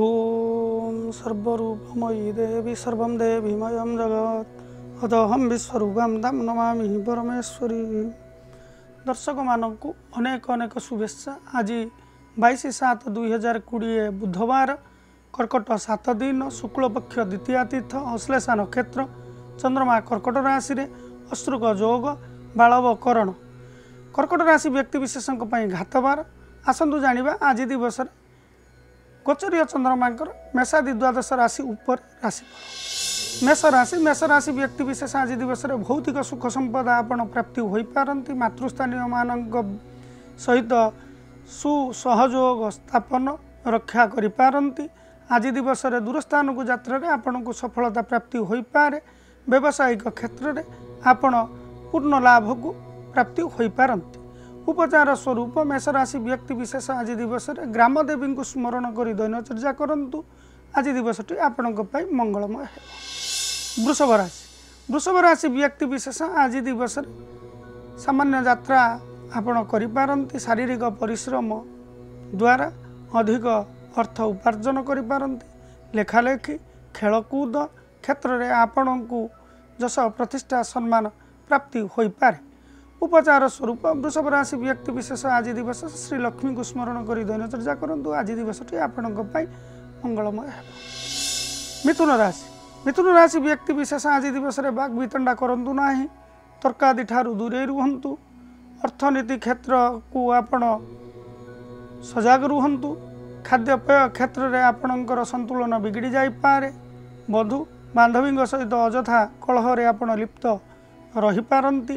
ॐ सर्वरूपमयी देवी सर्वं देवीमयं जगत् ଅଦହମ୍ ବିଶ୍ୱରୂପମ୍ ତାମ୍ ନମାମି ପରମେଶ୍ୱରୀ ଦର୍ଶକମାନଙ୍କୁ ଅନେକ ଅନେକ ଶୁଭେଚ୍ଛା ଆଜି ବାଇଶ ସାତ ଦୁଇ ହଜାର କୋଡ଼ିଏ ବୁଧବାର କର୍କଟ ସାତ ଦିନ ଶୁକ୍ଳପକ୍ଷ ଦ୍ୱିତୀୟା ତୀର୍ଥ ଅଶ୍ଲେଷା ନକ୍ଷତ୍ର ଚନ୍ଦ୍ରମା କର୍କଟ ରାଶିରେ ଅଶ୍ରୁକ ଯୋଗ ବାଳବ କରଣ। କର୍କଟ ରାଶି ବ୍ୟକ୍ତିବିଶେଷଙ୍କ ପାଇଁ ଘାତବାର ଆସନ୍ତୁ ଜାଣିବା ଆଜି ଦିବସରେ ଗୋଚରୀୟ ଚନ୍ଦ୍ରମାଙ୍କର ମେଷାଦି ଦ୍ୱାଦଶ ରାଶି ଉପରେ ରାଶିଫଳ। ମେଷ ରାଶି ମେଷ ରାଶି ବ୍ୟକ୍ତିବିଶେଷ ଆଜି ଦିବସରେ ଭୌତିକ ସୁଖ ସମ୍ପଦ ଆପଣ ପ୍ରାପ୍ତି ହୋଇପାରନ୍ତି। ମାତୃସ୍ଥାନୀୟମାନଙ୍କ ସହିତ ସୁସହଯୋଗ ସ୍ଥାପନ ରକ୍ଷା କରିପାରନ୍ତି। ଆଜି ଦିବସରେ ଦୂରସ୍ଥାନକୁ ଯାତ୍ରାରେ ଆପଣଙ୍କୁ ସଫଳତା ପ୍ରାପ୍ତି ହୋଇପାରେ। ବ୍ୟବସାୟିକ କ୍ଷେତ୍ରରେ ଆପଣ ପୂର୍ଣ୍ଣ ଲାଭକୁ ପ୍ରାପ୍ତି ହୋଇପାରନ୍ତି। ଉପଚାର ସ୍ୱରୂପ ମେଷରାଶି ବ୍ୟକ୍ତିବିଶେଷ ଆଜି ଦିବସରେ ଗ୍ରାମଦେବୀଙ୍କୁ ସ୍ମରଣ କରି ଦୈନଚର୍ଯ୍ୟା କରନ୍ତୁ। ଆଜି ଦିବସଟି ଆପଣଙ୍କ ପାଇଁ ମଙ୍ଗଳମୟ ହେବ। ବୃଷଭ ରାଶି। ବୃଷଭ ରାଶି ବ୍ୟକ୍ତିବିଶେଷ ଆଜି ଦିବସରେ ସାମାନ୍ୟ ଯାତ୍ରା ଆପଣ କରିପାରନ୍ତି। ଶାରୀରିକ ପରିଶ୍ରମ ଦ୍ୱାରା ଅଧିକ ଅର୍ଥ ଉପାର୍ଜନ କରିପାରନ୍ତି। ଲେଖାଲେଖି ଖେଳକୁଦ କ୍ଷେତ୍ରରେ ଆପଣଙ୍କୁ ଯଶ ପ୍ରତିଷ୍ଠା ସମ୍ମାନ ପ୍ରାପ୍ତି ହୋଇପାରେ। ଉପଚାର ସ୍ୱରୂପ ବୃଷଭ ରାଶି ବ୍ୟକ୍ତିବିଶେଷ ଆଜି ଦିବସ ଶ୍ରୀ ଲକ୍ଷ୍ମୀଙ୍କୁ ସ୍ମରଣ କରି ଦୈନଚର୍ଯ୍ୟା କରନ୍ତୁ। ଆଜି ଦିବସଟି ଆପଣଙ୍କ ପାଇଁ ମଙ୍ଗଳମୟ ହେବ। ମିଥୁନ ରାଶି। ମିଥୁନ ରାଶି ବ୍ୟକ୍ତିବିଶେଷ ଆଜି ଦିବସରେ ବାକ୍ ବିତଣ୍ଡା କରନ୍ତୁ ନାହିଁ। ତର୍କାଦି ଠାରୁ ଦୂରେଇ ରୁହନ୍ତୁ। ଅର୍ଥନୀତି କ୍ଷେତ୍ରକୁ ଆପଣ ସଜାଗ ରୁହନ୍ତୁ। ଖାଦ୍ୟପେୟ କ୍ଷେତ୍ରରେ ଆପଣଙ୍କର ସନ୍ତୁଳନ ବିଗିଡ଼ି ଯାଇପାରେ। ବଧୁ ବାନ୍ଧବୀଙ୍କ ସହିତ ଅଯଥା କଳହରେ ଆପଣ ଲିପ୍ତ ରହିପାରନ୍ତି।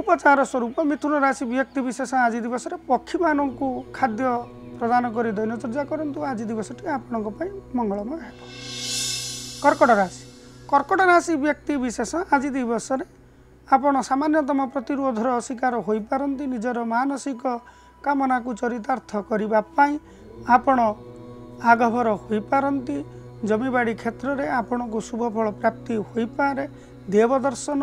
ଉପଚାର ସ୍ୱରୂପ ମିଥୁନ ରାଶି ବ୍ୟକ୍ତିବିଶେଷ ଆଜି ଦିବସରେ ପକ୍ଷୀମାନଙ୍କୁ ଖାଦ୍ୟ ପ୍ରଦାନ କରି ଦୈନଚର୍ଯ୍ୟା କରନ୍ତୁ। ଆଜି ଦିବସଟି ଆପଣଙ୍କ ପାଇଁ ମଙ୍ଗଳମୟ ହେବ। କର୍କଟ ରାଶି। କର୍କଟ ରାଶି ବ୍ୟକ୍ତି ବିଶେଷ ଆଜି ଦିବସରେ ଆପଣ ସାମାନ୍ୟତମ ପ୍ରତିରୋଧର ଶିକାର ହୋଇପାରନ୍ତି। ନିଜର ମାନସିକ କାମନାକୁ ଚରିତାର୍ଥ କରିବା ପାଇଁ ଆପଣ ଆଗଭର ହୋଇପାରନ୍ତି। ଜମିବାଡ଼ି କ୍ଷେତ୍ରରେ ଆପଣଙ୍କୁ ଶୁଭଫଳ ପ୍ରାପ୍ତି ହୋଇପାରେ। ଦେବଦର୍ଶନ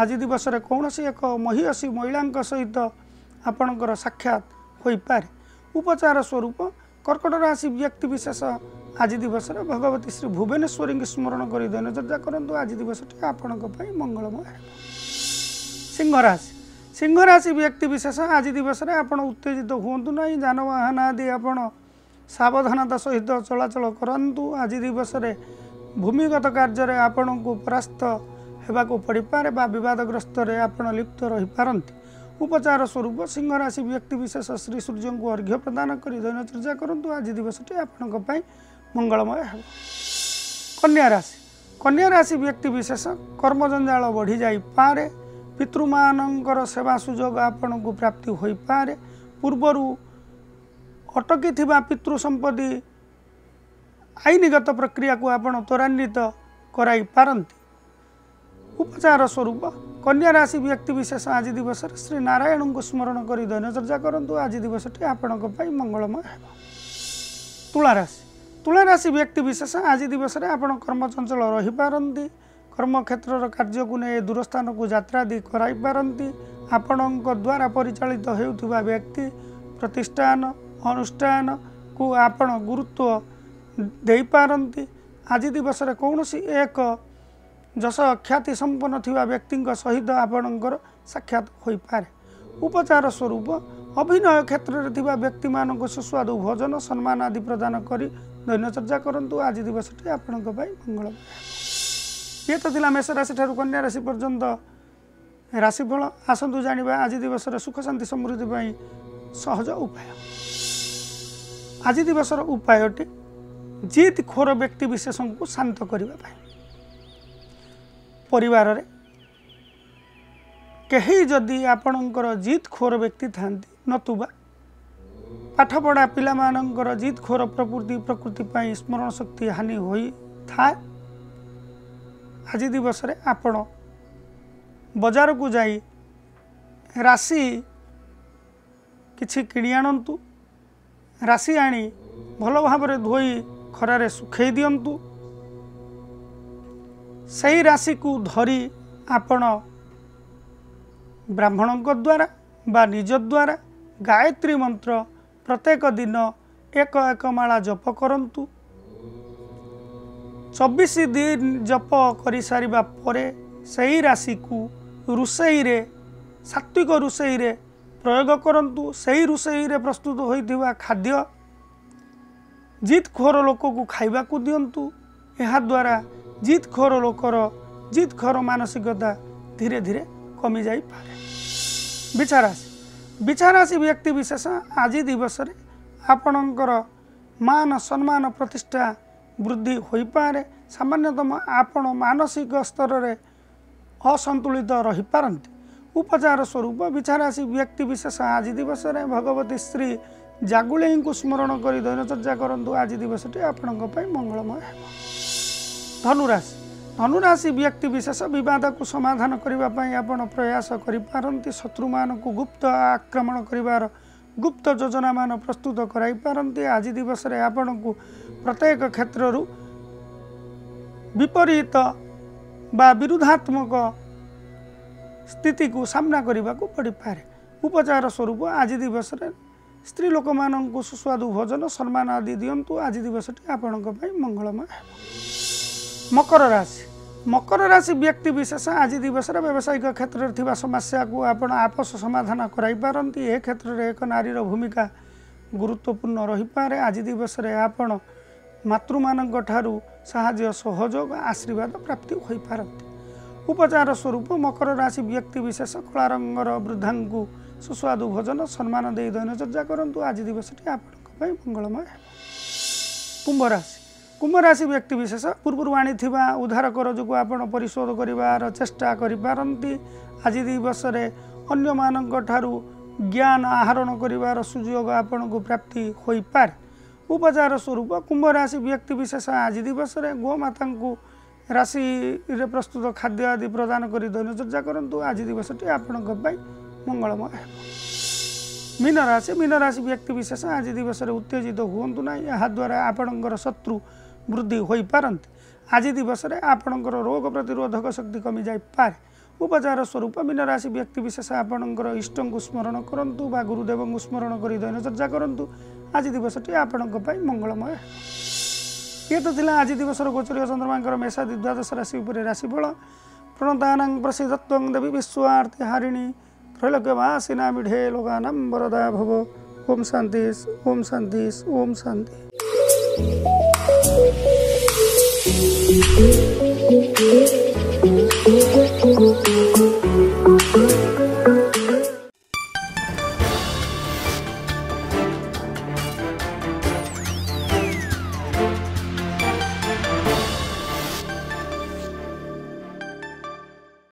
ଆଜି ଦିବସରେ କୌଣସି ଏକ ମହିୟସୀ ମହିଳାଙ୍କ ସହିତ ଆପଣଙ୍କର ସାକ୍ଷାତ ହୋଇପାରେ। ଉପଚାର ସ୍ୱରୂପ କର୍କଟ ରାଶି ବ୍ୟକ୍ତିବିଶେଷ ଆଜି ଦିବସରେ ଭଗବତୀ ଶ୍ରୀ ଭୁବନେଶ୍ୱରୀଙ୍କୁ ସ୍ମରଣ କରି ଦୈନଚର୍ଯ୍ୟା କରନ୍ତୁ। ଆଜି ଦିବସଟି ଆପଣଙ୍କ ପାଇଁ ମଙ୍ଗଳମୟ ହେବ। ସିଂହ ରାଶି ସିଂହ ରାଶି ବ୍ୟକ୍ତିବିଶେଷ ଆଜି ଦିବସରେ ଆପଣ ଉତ୍ତେଜିତ ହୁଅନ୍ତୁ ନାହିଁ। ଯାନବାହନ ଆଦି ଆପଣ ସାବଧାନତା ସହିତ ଚଳାଚଳ କରନ୍ତୁ। ଆଜି ଦିବସରେ ଭୂମିଗତ କାର୍ଯ୍ୟରେ ଆପଣଙ୍କୁ ପରାସ୍ତ ହେବାକୁ ପଡ଼ିପାରେ ବା ବିବାଦଗ୍ରସ୍ତରେ ଆପଣ ଲିପ୍ତ ରହିପାରନ୍ତି। ଉପଚାର ସ୍ୱରୂପ ସିଂହ ରାଶି ବ୍ୟକ୍ତିବିଶେଷ ଶ୍ରୀ ସୂର୍ଯ୍ୟଙ୍କୁ ଅର୍ଘ୍ୟ ପ୍ରଦାନ କରି ଦୈନଚର୍ଯ୍ୟା କରନ୍ତୁ। ଆଜି ଦିବସଟି ଆପଣଙ୍କ ପାଇଁ ମଙ୍ଗଳମୟ ହେବ। କନ୍ୟା ରାଶି। କନ୍ୟା ରାଶି ବ୍ୟକ୍ତିବିଶେଷ କର୍ମଜଞ୍ଜାଳ ବଢ଼ିଯାଇପାରେ। ପିତୃମାନଙ୍କର ସେବା ସୁଯୋଗ ଆପଣଙ୍କୁ ପ୍ରାପ୍ତି ହୋଇପାରେ। ପୂର୍ବରୁ ଅଟକିଥିବା ପିତୃ ସମ୍ପତ୍ତି ଆଇନଗତ ପ୍ରକ୍ରିୟାକୁ ଆପଣ ତ୍ୱରାନ୍ୱିତ କରାଇପାରନ୍ତି ଉପଚାର ସ୍ୱରୂପ କନ୍ୟା ରାଶି ବ୍ୟକ୍ତିବିଶେଷ ଆଜି ଦିବସରେ ଶ୍ରୀ ନାରାୟଣଙ୍କୁ ସ୍ମରଣ କରି ଦୈନଚର୍ଯ୍ୟା କରନ୍ତୁ। ଆଜି ଦିବସଟି ଆପଣଙ୍କ ପାଇଁ ମଙ୍ଗଳମୟ ହେବ। ତୁଳାରାଶି ତୁଳାରାଶି ବ୍ୟକ୍ତିବିଶେଷ ଆଜି ଦିବସରେ ଆପଣ କର୍ମଚଞ୍ଚଳ ରହିପାରନ୍ତି। କର୍ମକ୍ଷେତ୍ରର କାର୍ଯ୍ୟକୁ ନେଇ ଦୂରସ୍ଥାନକୁ ଯାତ୍ରାଦି କରାଇପାରନ୍ତି ଆପଣଙ୍କ ଦ୍ୱାରା ପରିଚାଳିତ ହେଉଥିବା ବ୍ୟକ୍ତି ପ୍ରତିଷ୍ଠାନ ଅନୁଷ୍ଠାନକୁ ଆପଣ ଗୁରୁତ୍ୱ ଦେଇପାରନ୍ତି? ଆଜି ଦିବସରେ କୌଣସି ଏକ ଯଶ ଖ୍ୟାତି ସମ୍ପନ୍ନ ଥିବା ବ୍ୟକ୍ତିଙ୍କ ସହିତ ଆପଣଙ୍କର ସାକ୍ଷାତ ହୋଇପାରେ। ଉପଚାର ସ୍ୱରୂପ ଅଭିନୟ କ୍ଷେତ୍ରରେ ଥିବା ବ୍ୟକ୍ତିମାନଙ୍କୁ ସୁସ୍ୱାଦୁ ଭୋଜନ ସମ୍ମାନ ଆଦି ପ୍ରଦାନ କରି ଦୈନଚର୍ଯ୍ୟା କରନ୍ତୁ। ଆଜି ଦିବସଟି ଆପଣଙ୍କ ପାଇଁ ମଙ୍ଗଳମୟ। ଇଏ ତ ଥିଲା ମେଷ ରାଶି ଠାରୁ କନ୍ୟା ରାଶି ପର୍ଯ୍ୟନ୍ତ ରାଶିଫଳ ଆସନ୍ତୁ ଜାଣିବା। ଆଜି ଦିବସରେ ସୁଖ ଶାନ୍ତି ସମୃଦ୍ଧି ପାଇଁ ସହଜ ଉପାୟ। ଆଜି ଦିବସର ଉପାୟଟି ଜିତ୍ ଖୋର ବ୍ୟକ୍ତି ବିଶେଷଙ୍କୁ ଶାନ୍ତ କରିବା ପାଇଁ ପରିବାରରେ କେହି ଯଦି ଆପଣଙ୍କର ଜିତ୍ ଖୋର ବ୍ୟକ୍ତି ଥାନ୍ତି ନତୁବା ପାଠପଢ଼ା ପିଲାମାନଙ୍କର ଜିତ୍ ଖୋର ପ୍ରକୃତି ପ୍ରକୃତି ପାଇଁ ସ୍ମରଣ ଶକ୍ତି ହାନି ହୋଇଥାଏ ଆଜି ଦିବସରେ ଆପଣ ବଜାରକୁ ଯାଇ ରାଶି କିଛି କିଣି ଆଣନ୍ତୁ ରାଶି ଆଣି ଭଲ ଭାବରେ ଧୋଇ ଖରାରେ ଶୁଖେଇ ଦିଅନ୍ତୁ। ସେହି ରାଶିକୁ ଧରି ଆପଣ ବ୍ରାହ୍ମଣଙ୍କ ଦ୍ୱାରା ବା ନିଜ ଦ୍ୱାରା ଗାୟତ୍ରୀ ମନ୍ତ୍ର ପ୍ରତ୍ୟେକ ଦିନ ଏକ ଏକ ମାଳା ଜପ କରନ୍ତୁ। ଚବିଶ ଦିନ ଜପ କରିସାରିବା ପରେ ସେହି ରାଶିକୁ ରୋଷେଇରେ ସାତ୍ଵିକ ରୋଷେଇରେ ପ୍ରୟୋଗ କରନ୍ତୁ ସେହି ରୋଷେଇରେ ପ୍ରସ୍ତୁତ ହୋଇଥିବା ଖାଦ୍ୟ ଜିତ୍ ଖୋର ଲୋକକୁ ଖାଇବାକୁ ଦିଅନ୍ତୁ। ଏହାଦ୍ୱାରା ଜିତ୍ ଖୋର ଲୋକର ଜିତ୍ ଖୋର ମାନସିକତା ଧୀରେ ଧୀରେ କମିଯାଇପାରେ। ବିଛାରାଶି ବିଛାରାଶି ବ୍ୟକ୍ତି ବିଶେଷ ଆଜି ଦିବସରେ ଆପଣଙ୍କର ମାନ ସମ୍ମାନ ପ୍ରତିଷ୍ଠା ବୃଦ୍ଧି ହୋଇପାରେ। ସାମାନ୍ୟତମ ଆପଣ ମାନସିକ ସ୍ତରରେ ଅସନ୍ତୁଳିତ ରହିପାରନ୍ତି। ଉପଚାର ସ୍ୱରୂପ ବିଛାରାଶି ବ୍ୟକ୍ତି ବିଶେଷ ଆଜି ଦିବସରେ ଭଗବତୀ ଶ୍ରୀ ଜାଗୁଳେଇଙ୍କୁ ସ୍ମରଣ କରି ଦୈନଚର୍ଯ୍ୟା କରନ୍ତୁ। ଆଜି ଦିବସଟି ଆପଣଙ୍କ ପାଇଁ ମଙ୍ଗଳମୟ ହେବ। ଧନୁରାଶି। ଧନୁରାଶି ବ୍ୟକ୍ତି ବିଶେଷ ବିବାଦକୁ ସମାଧାନ କରିବା ପାଇଁ ଆପଣ ପ୍ରୟାସ କରିପାରନ୍ତି। ଶତ୍ରୁମାନଙ୍କୁ ଗୁପ୍ତ ଆକ୍ରମଣ କରିବାର ଗୁପ୍ତ ଯୋଜନାମାନ ପ୍ରସ୍ତୁତ କରାଇପାରନ୍ତି ଆଜି ଦିବସରେ ଆପଣଙ୍କୁ ପ୍ରତ୍ୟେକ କ୍ଷେତ୍ରରୁ ବିପରୀତ ବା ବିରୁଦ୍ଧାତ୍ମକ ସ୍ଥିତିକୁ ସାମ୍ନା କରିବାକୁ ପଡ଼ିପାରେ। ଉପଚାର ସ୍ୱରୂପ ଆଜି ଦିବସରେ ସ୍ତ୍ରୀ ଲୋକମାନଙ୍କୁ ସୁସ୍ୱାଦୁ ଭୋଜନ ସମ୍ମାନ ଆଦି ଦିଅନ୍ତୁ। ଆଜି ଦିବସଟି ଆପଣଙ୍କ ପାଇଁ ମଙ୍ଗଳମୟ ହେବ। ମକର ରାଶି। ମକର ରାଶି ବ୍ୟକ୍ତି ବିଶେଷ ଆଜି ଦିବସରେ ବ୍ୟବସାୟିକ କ୍ଷେତ୍ରରେ ଥିବା ସମସ୍ୟାକୁ ଆପଣ ଆପୋଷ ସମାଧାନ କରାଇପାରନ୍ତି ଏ କ୍ଷେତ୍ରରେ ଏକ ନାରୀର ଭୂମିକା ଗୁରୁତ୍ୱପୂର୍ଣ୍ଣ ରହିପାରେ। ଆଜି ଦିବସରେ ଆପଣ ମାତୃମାନଙ୍କ ଠାରୁ ସାହାଯ୍ୟ ସହଯୋଗ ଆଶୀର୍ବାଦ ପ୍ରାପ୍ତି ହୋଇପାରନ୍ତି। ଉପଚାର ସ୍ୱରୂପ ମକର ରାଶି ବ୍ୟକ୍ତି ବିଶେଷ କଳା ରଙ୍ଗର ବୃଦ୍ଧାଙ୍କୁ ସୁସ୍ୱାଦୁ ଭୋଜନ ସମ୍ମାନ ଦେଇ ଦୈନଚର୍ଯ୍ୟା କରନ୍ତୁ। ଆଜି ଦିବସଟି ଆପଣଙ୍କ ପାଇଁ ମଙ୍ଗଳମୟ ହେବ। କୁମ୍ଭ ରାଶି କୁମ୍ଭ ରାଶି ବ୍ୟକ୍ତି ବିଶେଷ ପୂର୍ବରୁ ଆଣିଥିବା ଉଦ୍ଧାର କର ଯୋଗୁଁ ଆପଣ ପରିଶୋଧ କରିବାର ଚେଷ୍ଟା କରିପାରନ୍ତି। ଆଜି ଦିବସରେ ଅନ୍ୟମାନଙ୍କ ଠାରୁ ଜ୍ଞାନ ଆହରଣ କରିବାର ସୁଯୋଗ ଆପଣଙ୍କୁ ପ୍ରାପ୍ତି ହୋଇପାରେ। ଉପଚାର ସ୍ୱରୂପ କୁମ୍ଭ ରାଶି ବ୍ୟକ୍ତି ବିଶେଷ ଆଜି ଦିବସରେ ଗୋମାତାଙ୍କୁ ରାଶିରେ ପ୍ରସ୍ତୁତ ଖାଦ୍ୟ ଆଦି ପ୍ରଦାନ କରି ଦୈନଚର୍ଯ୍ୟା କରନ୍ତୁ। ଆଜି ଦିବସଟି ଆପଣଙ୍କ ପାଇଁ ମଙ୍ଗଳମୟ ହେବ। ମୀନ ରାଶି ମୀନ ରାଶି ବ୍ୟକ୍ତି ବିଶେଷ ଆଜି ଦିବସରେ ଉତ୍ତେଜିତ ହୁଅନ୍ତୁ ନାହିଁ। ଏହାଦ୍ୱାରା ଆପଣଙ୍କର ଶତ୍ରୁ ବୃଦ୍ଧି ହୋଇପାରନ୍ତି। ଆଜି ଦିବସରେ ଆପଣଙ୍କର ରୋଗ ପ୍ରତିରୋଧକ ଶକ୍ତି କମିଯାଇପାରେ। ଉପଚାର ସ୍ୱରୂପ ମୀନ ରାଶି ବ୍ୟକ୍ତି ବିଶେଷ ଆପଣଙ୍କର ଇଷ୍ଟଙ୍କୁ ସ୍ମରଣ କରନ୍ତୁ ବା ଗୁରୁଦେବଙ୍କୁ ସ୍ମରଣ କରି ଦୈନଚର୍ଯ୍ୟା କରନ୍ତୁ। ଆଜି ଦିବସଟି ଆପଣଙ୍କ ପାଇଁ ମଙ୍ଗଳମୟ ହେବ। ଇଏ ତ ଥିଲା ଆଜି ଦିବସର ଗୋଚରୀୟ ଚନ୍ଦ୍ରମାଙ୍କର ମେଷାଦି ଦ୍ୱାଦଶ ରାଶି ଉପରେ ରାଶିଫଳ ପ୍ରଣତାନାଂ ପ୍ରସିଦ୍ଧତ୍ୱଂ ଦେବୀ ବିଶ୍ୱଆର୍ତି ହାରିଣୀ। ତ୍ରୈଲୋକ୍ୟବାସିନା ମିଢେ ଲୋକାନାಂ ବରଦା ଭବ ଓମ୍ ଶାନ୍ତି ଓମ୍ ଶାନ୍ତି ଓମ୍ ଶାନ୍ତି।